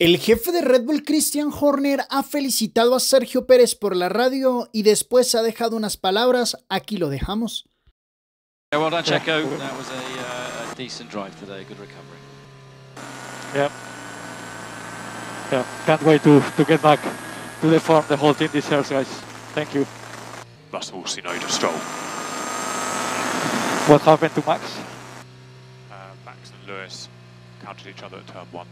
El jefe de Red Bull, Christian Horner, ha felicitado a Sergio Pérez por la radio y después ha dejado unas palabras. Aquí lo dejamos. Yeah, well done, Checo. That was a, uh, a decent drive today. Good recovery. Yeah. Yeah. Can't wait to, to get back to the form the whole team deserves, guys. Thank you. Russell, Tsunoda, Stroll. What happened to Max? Uh, Max and Lewis countered each other at turn one.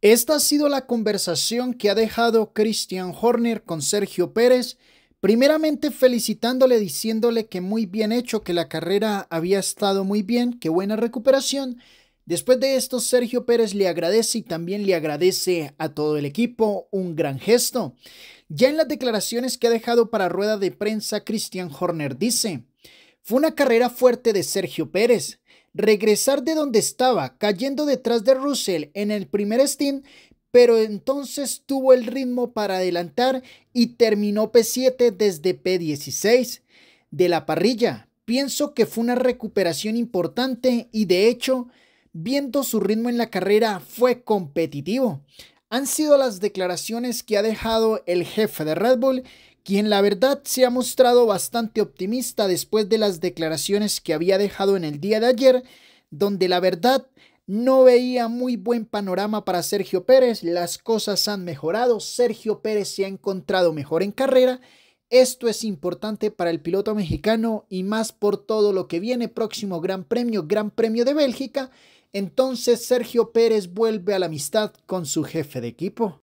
Esta ha sido la conversación que ha dejado Christian Horner con Sergio Pérez, primeramente felicitándole, diciéndole que muy bien hecho, que la carrera había estado muy bien, que buena recuperación. Después de esto, Sergio Pérez le agradece y también le agradece a todo el equipo, un gran gesto. Ya en las declaraciones que ha dejado para rueda de prensa, Christian Horner dice, fue una carrera fuerte de Sergio Pérez. Regresar de donde estaba, cayendo detrás de Russell en el primer stint, pero entonces tuvo el ritmo para adelantar y terminó P7 desde P16 de la parrilla. Pienso que fue una recuperación importante y de hecho, viendo su ritmo en la carrera, fue competitivo. Han sido las declaraciones que ha dejado el jefe de Red Bull quien la verdad se ha mostrado bastante optimista después de las declaraciones que había dejado en el día de ayer, donde la verdad no veía muy buen panorama para Sergio Pérez, las cosas han mejorado, Sergio Pérez se ha encontrado mejor en carrera, esto es importante para el piloto mexicano y más por todo lo que viene próximo Gran Premio, Gran Premio de Bélgica, entonces Sergio Pérez vuelve a la amistad con su jefe de equipo.